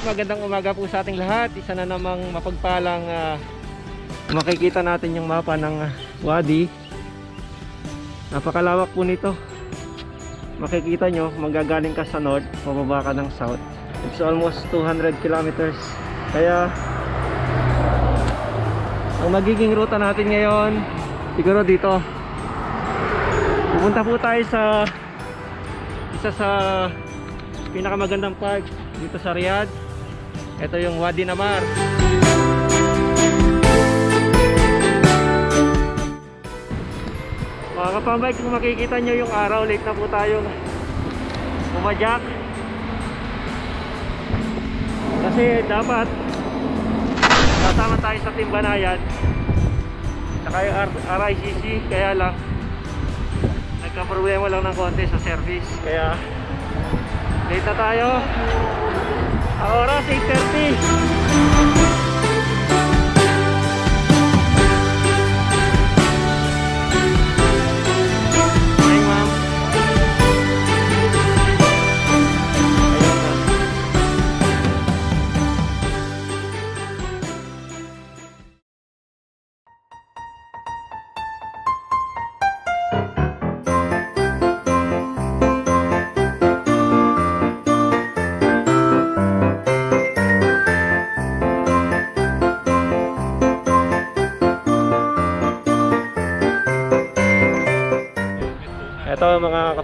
magandang umaga po sa ating lahat. Isa na namang mapagpalang ah, makikita natin yung mapa ng ah, Wadi. Napakalawak po nito. Makikita nyo, magagaling ka sa north, pababa ka ng south. It's almost 200 kilometers. Kaya, ang magiging ruta natin ngayon, siguro dito. Pupunta po tayo sa isa sa pinakamagandang park dito sa Riyadh. Ito yung Wadi Namar. Mga kapambike, kung makikita nyo yung araw, late na po tayong umadyak. Kasi dapat kasama tayo sa Timbanayan saka yung RICC kaya lang nagka-problema lang ng konti sa service kaya late na tayo ang oras 8.30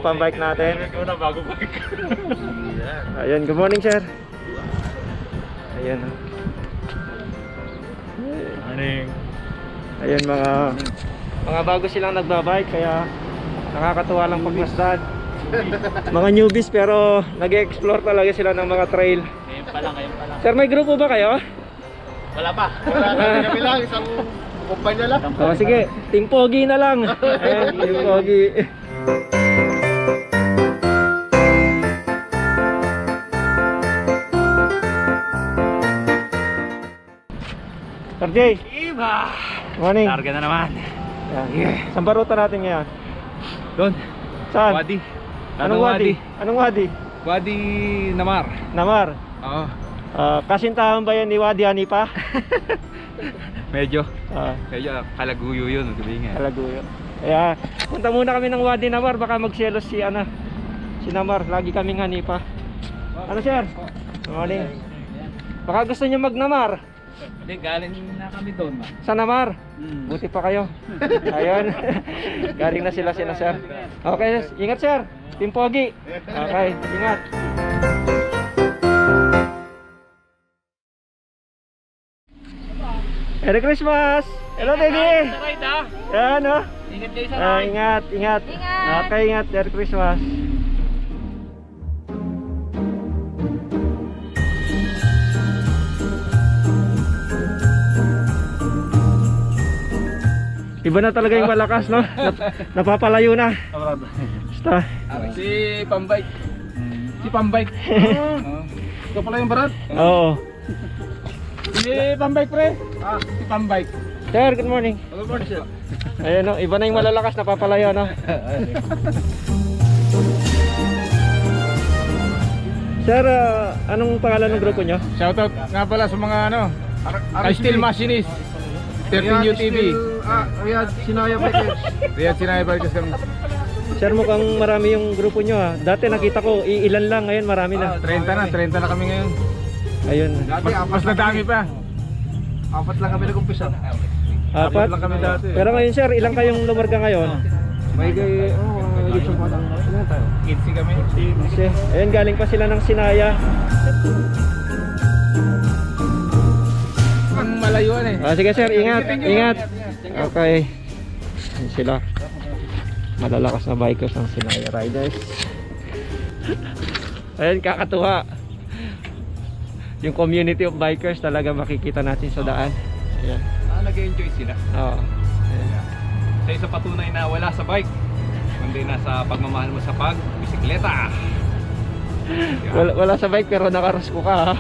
mga kapambike natin. Ikaw na bago bike. Ayun, good morning sir. Ayun. Morning. Ayun mga mga bago silang nagbabike kaya nakakatuwa lang pagmasdan. mga newbies pero nag-explore talaga sila ng mga trail. Ngayon pa lang, ngayon pa lang. Sir, may grupo ba kayo? Wala pa. Wala. Kami lang, isang kumpanya lang. O sige, Team Pogi na lang. Ayun, Team Pogi. Jay, Iba! morning. Larga na naman. Yan. Saan ba ruta natin ngayon? Doon. Saan? Wadi. Anong wadi? Anong wadi? Wadi Namar. Namar. Oo. Ah, kasintahan ba yan ni Wadi Hanipa? Medyo. Ah, Medyo kalaguyo yun. Gabi nga. Kalaguyo. Kaya punta muna kami ng Wadi Namar baka magselos si ano si Namar. Lagi kaming Hanipa. Ano sir? Good morning. Baka gusto niyo magnamar Hindi, galing na kami doon. Ma. sa Namar. Hmm. Buti pa kayo. Ayun. Galing na sila sila sir. Okay, ingat sir. Team Pogi. Okay, ingat. Merry Christmas! Hello, Teddy! Right ah. Yan, oh. Ingat kayo sa Ah, ingat, ingat. Ingat. Okay, ingat. Merry Christmas. Iba na talaga yung malakas, no? Nap- napapalayo na. Basta. Si Pambike. Si Pambike. Ikaw pala yung barat. Oo. Si Pambike pre. Ah, si Pambike. Sir, good morning. Good morning sir. Ayan, no? Iba na yung malalakas, napapalayo, no? Sir, ah, anong pangalan ng grupo nyo? Shoutout nga pala sa mga ano, kay Steel Machinist, 13 UTV, Ah, Riyadh Sinaya Bikers. Riyadh Sinay Bikers kami. Sir, mukhang marami yung grupo nyo, ha? Dati nakita ko, iilan lang, ngayon marami na. 30 na, 30 na kami ngayon. Ayun. Dati, Mas, lang nadami kami. pa. Apat lang kami nag-umpisa. Apat. lang kami dati. Pero ngayon, sir, ilang kayong lumarga ngayon? May gay, oh, may gay bata. Ilan tayo? 15 kami. Kasi, ayun, galing pa sila ng Sinaya. Ang malayuan eh. Ah, sige, sir, ingat, ingat. Okay. Ayun sila. Malalakas na bikers ng Sinaya Riders. Ayun, kakatuwa. Yung community of bikers talaga makikita natin sa daan. Ayan. Ah, nag-enjoy sila. Oo. Ayan. Sa isa patunay na wala sa bike. Kundi nasa pagmamahal mo sa pag, bisikleta. Wala, wala sa bike pero nakarusko ka ha.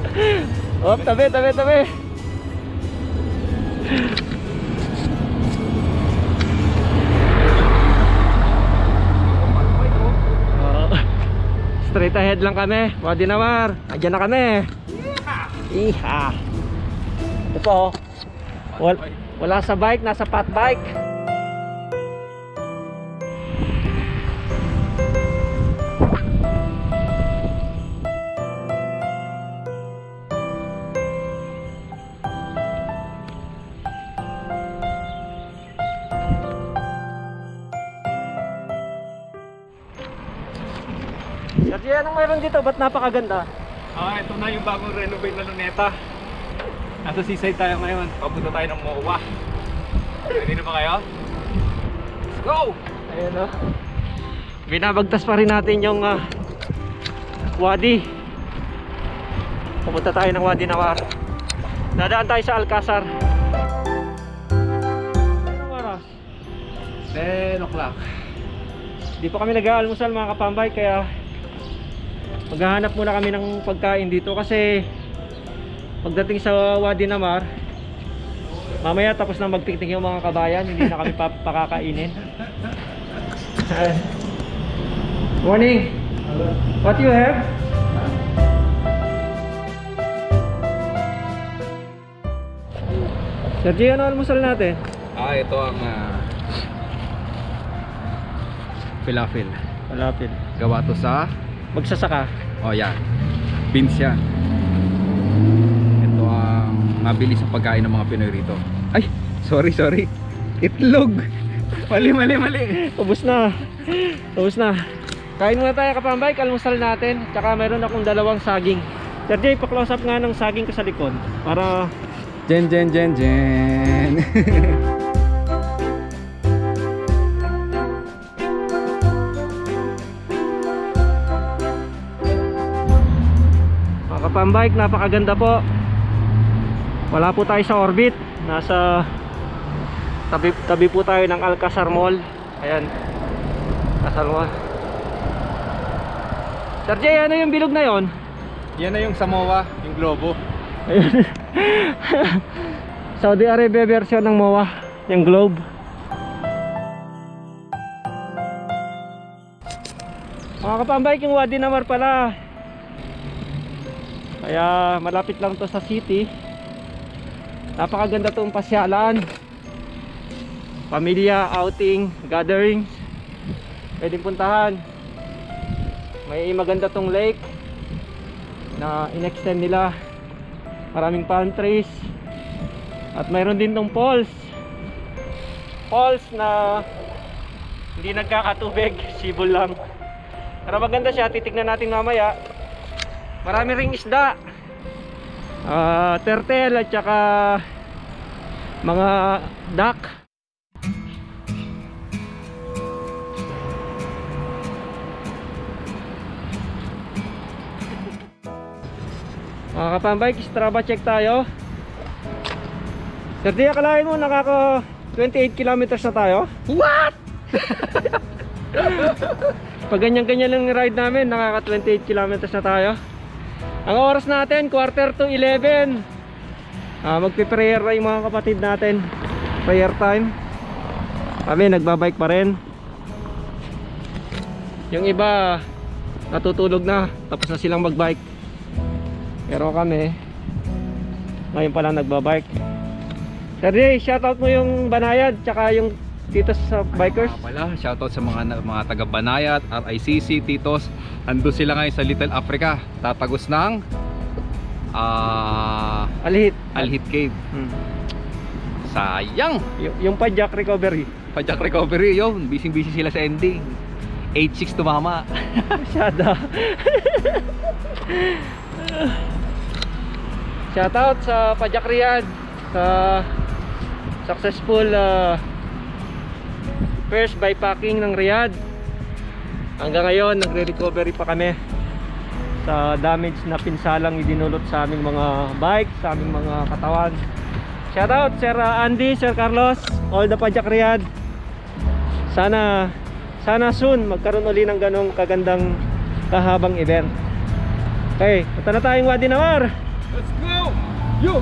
oh, tabi, tabi, tabi. Straight ahead lang kami. Wadi Namar. Andiyan na kami. Iha. Ito oh. Wal wala sa bike, nasa pat bike. Dito? Ba't napakaganda? Ah, ito na yung bagong renovate na luneta. Nasa seaside tayo ngayon. Papunta tayo ng MOA. Ready na ba kayo? Let's go! Ayan o. Binabagtas pa rin natin yung ah, wadi. Pupunta tayo ng Wadi Nawar. Dadaan tayo sa Alcazar. Anong oras? 10 o'clock. Di pa kami nag-aalmusal mga kapambay kaya maghahanap muna kami ng pagkain dito kasi pagdating sa Wadi Namar mamaya tapos na magpiknik yung mga kabayan hindi na kami pa pakakainin morning what you have? Sergio ano almusal natin? Ah, ito ang uh, falafel. Malapit Gawa to sa, magsasaka oh yan, beans yan. Ito ang mabilis ang pagkain ng mga Pinoy rito. Ay, sorry, sorry. Itlog. Mali, mali, mali. Ubus na. Ubus na. Kain muna tayo kapambay, almusal natin. Tsaka meron akong dalawang saging. Sir Jay, pa-close up nga ng saging ko sa likod. Para Jen, jen, jen, jen. mga kapambike, napakaganda po. Wala po tayo sa orbit. Nasa tabi, tabi po tayo ng Alcazar Mall. Ayan. Alcazar Mall. Sir Jay, ano yung bilog na yon? yan na yung Samoa, yung globo. Saudi Arabia version ng MOA, yung globe. Mga kapambay, yung Wadi Namar pala. Kaya malapit lang to sa city. Napakaganda tong pasyalan. Pamilya, outing, gatherings. Pwedeng puntahan. May maganda tong lake na in-extend nila maraming palm trees at mayroon din tong falls falls na hindi nagkakatubig sibol lang pero maganda siya titignan natin mamaya marami ring isda Ah, turtle at saka mga duck Mga kapambay, Strava check tayo. Sir Di, akalain mo nakaka 28 kilometers na tayo? What? Pag ganyan-ganyan lang yung ride namin, nakaka 28 kilometers na tayo. Ang oras natin, quarter to 11. Ah, magpe-prayer na yung mga kapatid natin. Prayer time. Kami nagbabike pa rin. Yung iba natutulog na, tapos na silang magbike. Pero kami ngayon pa lang nagbabike. Sir Jay, shoutout mo yung Banayad tsaka yung titos sa bikers. Ah, pala, shoutout sa mga mga taga Banayat, RICC, Titos. Andun sila ngayon sa Little Africa. Tatagos ng ah Alihit. Alhit Cave. Hmm. Sayang! Y- yung Pajak recovery. Pajak recovery yun. Busy-busy sila sa ending. 8-6 tumama. Masyada. Shoutout sa Pajak Riyadh sa successful uh, first bypacking ng Riyadh. Hanggang ngayon nagre-recovery pa kami sa damage na pinsalang idinulot sa aming mga bike, sa aming mga katawan. Shoutout Sir uh, Andy, Sir Carlos, all the Pajak Riyadh. Sana sana soon magkaroon uli ng ganong kagandang kahabang event. Okay, punta na tayong Wadi Nawar. Let's go! Yo!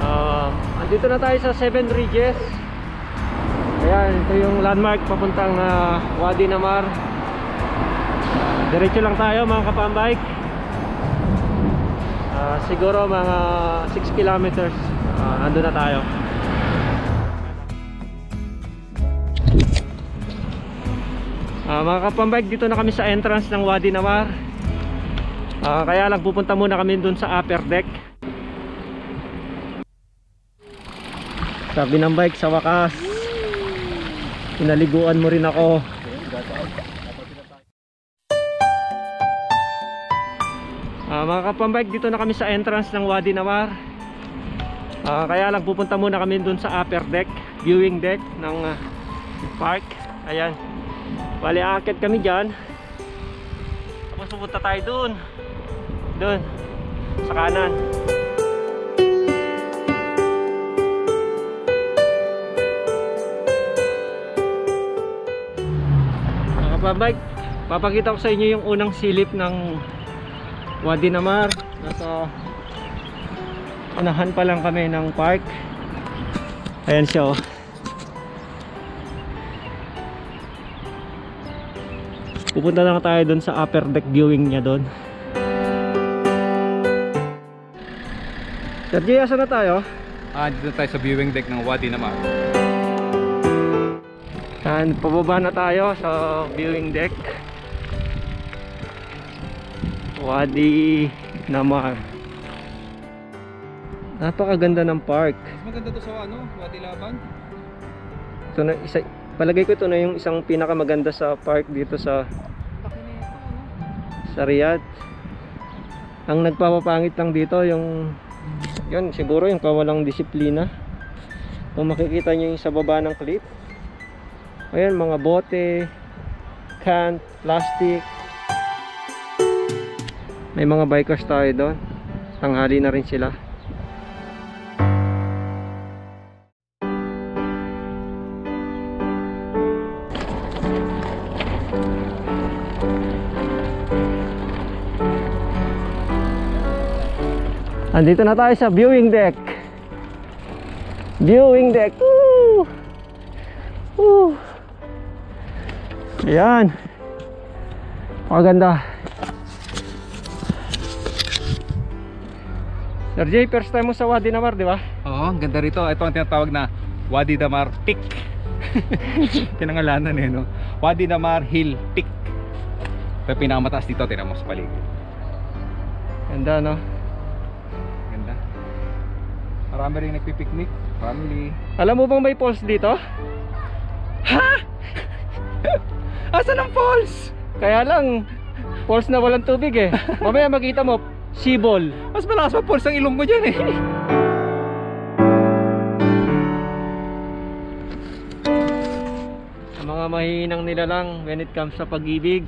Ah, andito na tayo sa Seven Ridges. Ayan, ito yung landmark papuntang ah, Wadi Namar. Diretso lang tayo mga kapambike. Ah, siguro mga 6 kilometers. Ah, ando na tayo. Ah, mga kapambike, dito na kami sa entrance ng Wadi Nawar. Ah, kaya lang pupunta muna kami dun sa upper deck. Sabi ng bike sa wakas. Pinaliguan mo rin ako. Ah, mga kapambike, dito na kami sa entrance ng Wadi Nawar. Ah, kaya lang pupunta muna kami dun sa upper deck, viewing deck ng ah, park. Ayan. Bali, aakit kami dyan. Tapos pupunta tayo dun. Dun. Sa kanan. Mga kapabike, papakita ko sa inyo yung unang silip ng Wadi Namar. Nasa unahan pa lang kami ng park. Ayan siya oh. Pupunta lang tayo doon sa upper deck viewing niya doon. Sergio, asa na tayo? Ah, dito tayo sa viewing deck ng Wadi Namar. Yan, pababa na tayo sa viewing deck. Wadi Namar. Napakaganda ng park. Mas maganda to sa ano, Wadi Laban. Ito na isa palagay ko ito na yung isang pinakamaganda sa park dito sa sa Riyadh. Ang nagpapapangit lang dito yung yun siguro yung kawalang disiplina. Kung makikita niyo yung sa baba ng cliff. Ayan mga bote, can, plastic. May mga bikers tayo doon. Tanghali na rin sila. Andito na tayo sa viewing deck. Viewing deck. Woo! Woo! Ayan. Maganda. Sir Jay, first time mo sa Wadi Namar, di ba? Oo, ang ganda rito. Ito ang tinatawag na Wadi Damar Peak. Pinangalanan eh, no? Wadi Damar Hill Peak. Ito yung pinakamataas dito, tinan mo sa paligid. Ganda, no? Ganda. Marami rin nagpipiknik. Family. Alam mo bang may falls dito? Asan ang falls? Kaya lang, falls na walang tubig eh. Mamaya makita mo, sibol. Mas malakas pa falls ang ilong ko dyan eh. Ang mga mahihinang nila lang when it comes sa pag-ibig.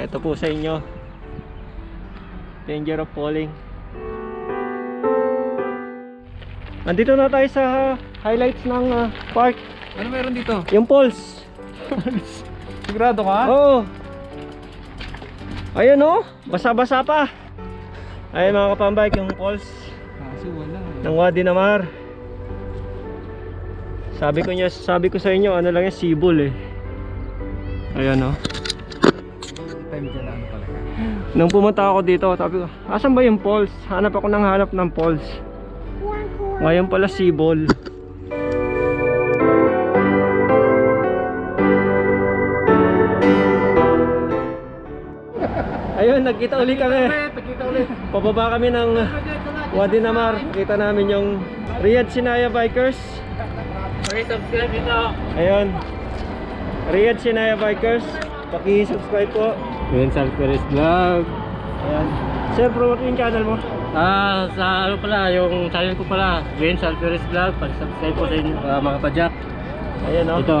Ito po sa inyo. Danger of falling. Nandito na tayo sa highlights ng ah, park. Ano meron dito? Yung falls. Sigurado ka? Oo. Ayun oh, basa-basa pa. Ayun mga kapambike, yung falls Kasi wala eh. ng Wadi Namar. Sabi ko niya, sabi ko sa inyo, ano lang yan, sibol eh. Ayan oh. Time dyan ano talaga. Nung pumunta ako dito, sabi ko, asan ba yung falls? Hanap ako ng hanap ng falls. Ngayon pala sibol. Nagkita uli kami. Pagkita ulit. Pababa kami ng Wadi Namar. Kita namin yung Riyadh Sinaya Bikers. subscribe dito. Ayun. Riyadh Sinaya Bikers. Paki-subscribe po. Sa Perez Vlog. Ayan. Sir, promote yung channel mo. Ah, sa ano pala, yung channel ko pala, Vince Alperes Vlog. Pag-subscribe po sa inyo, ah, mga pajak. Ayan oh. Ito,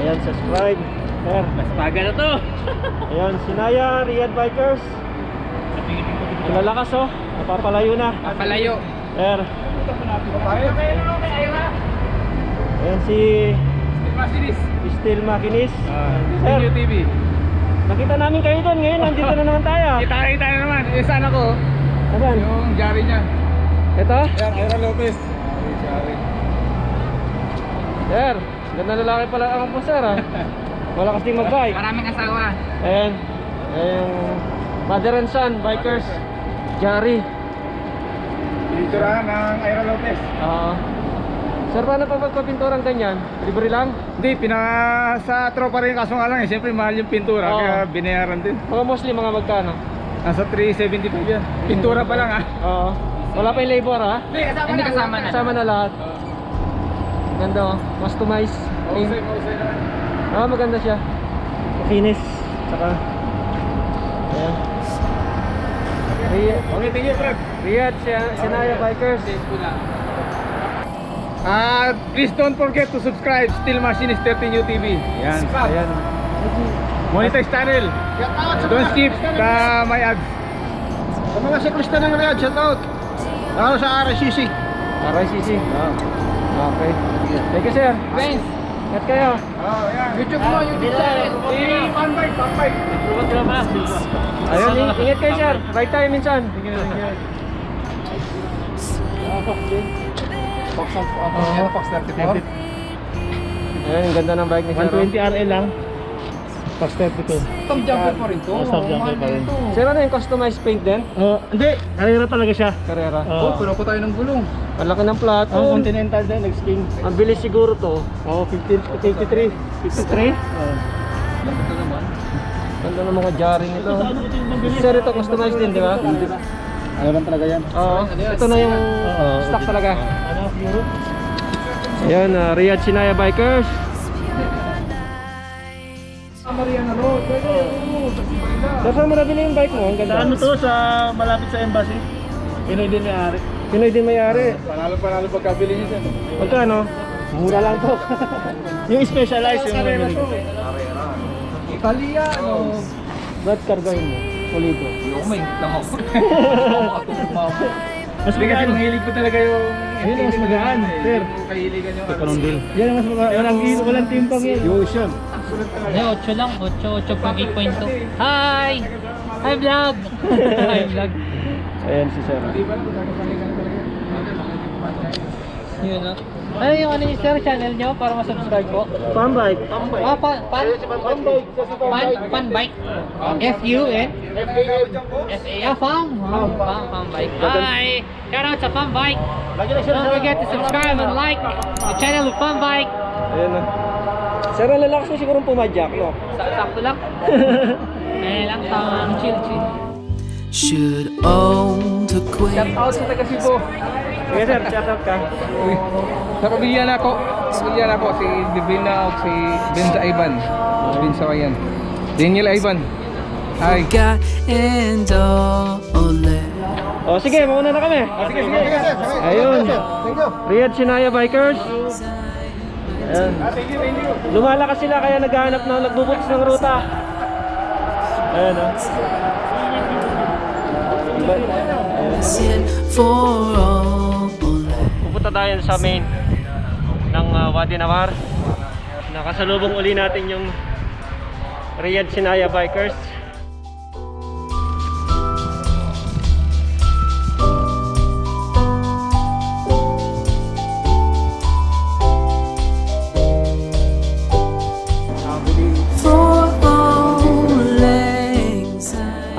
Ayan, subscribe. Sir. paga na to. Ayan, Sinaya, Riyadh Bikers. Ang lalakas oh. Napapalayo na. Papalayo. Sir. Ayan si Masinis. Steel Makinis. Ah, Sir, TV. nakita namin kayo doon. Ngayon, nandito na naman tayo. Kita-kita na naman. Yung sana ko. Ayan. Yung jari niya. Ito. Yan, Ira Lopez. Jari. Sir, ganda lalaki pala ang po sir ah. Wala kasing mag-bike. Maraming asawa. Ayan. Ayan. Mother and son, bikers. Jari. Piniturahan ng Ira Lopez. Oo. Sir, paano pa pagpapinturang ganyan? Libre lang? Hindi, pina sa tropa rin kaso nga lang eh. Siyempre mahal yung pintura Oo. kaya binayaran din. Mga mostly mga magkano? Nasa 375 yan. Pintura pa lang ah. Oo. Wala pa yung labor ha? Hindi kasama na. Kasama na lahat. Ganda oh. Customize. Mausay, mausay na. Ah, maganda siya. Makinis. Saka. Ayan. Thank you, Fred. Riyadh Siya- Sinaya Bikers. Ah, please don't forget to subscribe Steel Machinist 13 UTV. Yan. Ayan. Monetize channel. Don't skip the my ads. Sa mga siklista ng Riyadh, shout out. Lalo sa RCC. RICC. Okay. Thank you, sir. Thanks. Ingat kayo. Oh, yan. YouTube mo, YouTube channel. Panbay, Panbay. Ayun, ing- ingat kayo, sir. Bike tayo minsan. Fox yan, Fox 34. Ayun, ang ganda ng bike ni sir. oh. 120 RL lang. Fox 32. Top jumper pa rin to. Oh, top jumper pa rin. Sir, ano yung customized paint din? Oh, hindi. Karera talaga siya. Carrera. Oh, Oh, puno po tayo ng gulong. Ang laki ng plato. oh Continental din, nag-sking. Ang bilis siguro to. Oh, 15, 53. 53? Oh. Ito naman. Ganda ng mga jarring nito. Sir, ito customized din, di ba? Ano lang talaga yan? Oo. Ito na yung stock talaga. Ano, Europe? Ayan, uh, Riyadh Sinaya Bikers. Mariana Road. Sir, saan mo nabili yung bike mo? Ang Sa ganda. ano to, sa malapit sa embassy. Pinoy din may-ari. Pinoy din may-ari. Panalo panalo pagkabili niyo dyan. Magkano? Mura lang to. Yung specialized yung mamili ko. Italia, no. Ba't kargahin mo? Pulido. Yung may lang ako. Mas magaan. mahilig ko talaga yung... Yun ang mas magaan, sir. Kahiligan yung... Panundil. Yan ang mas magaan. Walang, timpang yan. Fusion. Hindi, 8 lang. 8, 8 pag 8.2. Hi! Hi vlog! Hi vlog. Ayan si Sir. Yun no? Ano yung ano yung sir channel nyo para ma-subscribe po? Fan bike. Ah, pan, pan, pan, pan bike. F-U-N? F-A, ah, fam. Ah, fam, fam bike. Hi! Shout out sa fam bike. Don't forget to subscribe and like the channel of fam bike. Ayan na. Sir, ang lalakas mo siguro pumadyak, no? Sa- Sakto lang. Eh lang, tama. Chill, chill. should own the queen. Shout out sa taga Cebu. Sige sir, shout out ka. Sa pamilya na ako. Sa pamilya na ako. Si Divina o si Benza Ivan. Benza Wayan. Daniel Ivan. Hi. And Ole. O sige, mauna na kami. Sige, sige, sige. Ayun. Thank you. Riyadh Sinaya Bikers. Ayan. Lumalakas sila kaya naghahanap ng nagbubuts ng ruta. Ayan o. All. Pupunta tayo sa main ng uh, Wadi Nawar. Nakasalubong uli natin yung Riyadh Sinaya Bikers.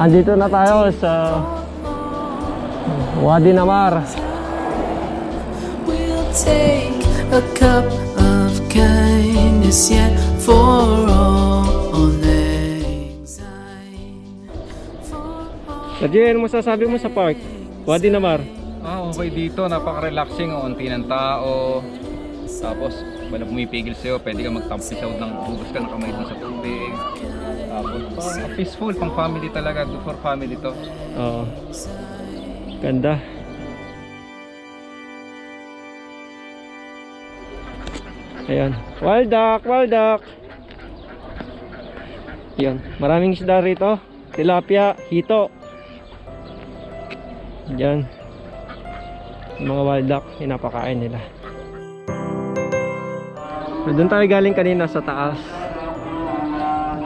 Andito na tayo sa Wadi Nawar. We'll take a cup of kindness yet for all Sa ano masasabi mo sa park? Wadi Nawar. Ah, okay dito. Napaka-relaxing. Unti ng tao. Tapos, wala pumipigil sa'yo. Pwede ka magtampisaw ng bugas ka ng kamay dun sa tubig. Parang peaceful. Pang family talaga. Good for family to. Oo. Ganda. Ayan. Wild duck, wild duck. Ayan. Maraming isda rito. Tilapia, hito. Ayan. Mga wild duck, pinapakain nila. Doon tayo galing kanina sa taas.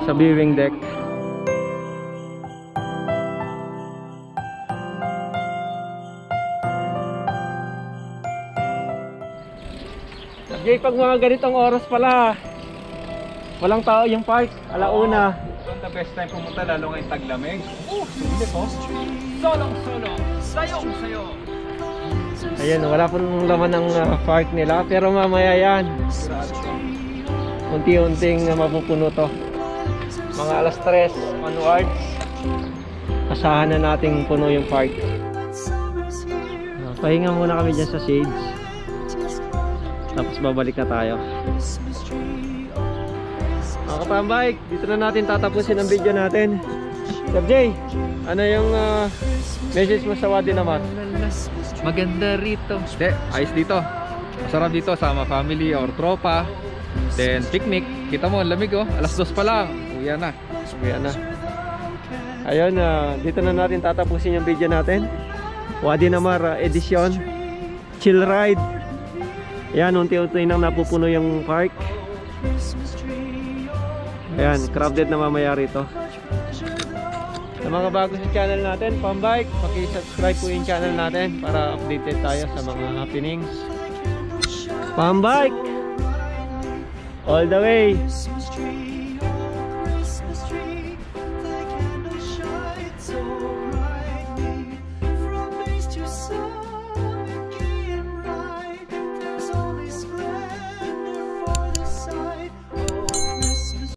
Sa viewing deck. Jay, pag mga ganitong oras pala, walang tao yung park, alauna. Ito the best time pumunta lalo ngayong taglamig. Oh, sulit oh. Solong-solo, sayong-sayo. Ayan, wala pong laman ng ah, park nila. Pero mamaya yan. Unti-unting ah, mapupuno to. Mga alas 3 onwards. Asahan na nating puno yung park. Ah, pahinga muna kami dyan sa shades. Tapos babalik na tayo. Mga kapambike, dito na natin tatapusin ang video natin. Sir Jay, ano yung ah, message mo sa Wadi naman? Maganda rito. Hindi, ayos dito. Masarap dito sama family or tropa. Then picnic. Kita mo, ang lamig oh. Alas dos pa lang. Uwi na. Ayan na. Ayun, ah, dito na natin tatapusin yung video natin. Wadi Namar ah, edition. Chill ride. Ayan, unti-unti nang napupuno yung park. Ayan, crowded na mamaya rito. Sa mga bago sa channel natin, Pambike, paki-subscribe po yung channel natin para updated tayo sa mga happenings. Pambike! All the way!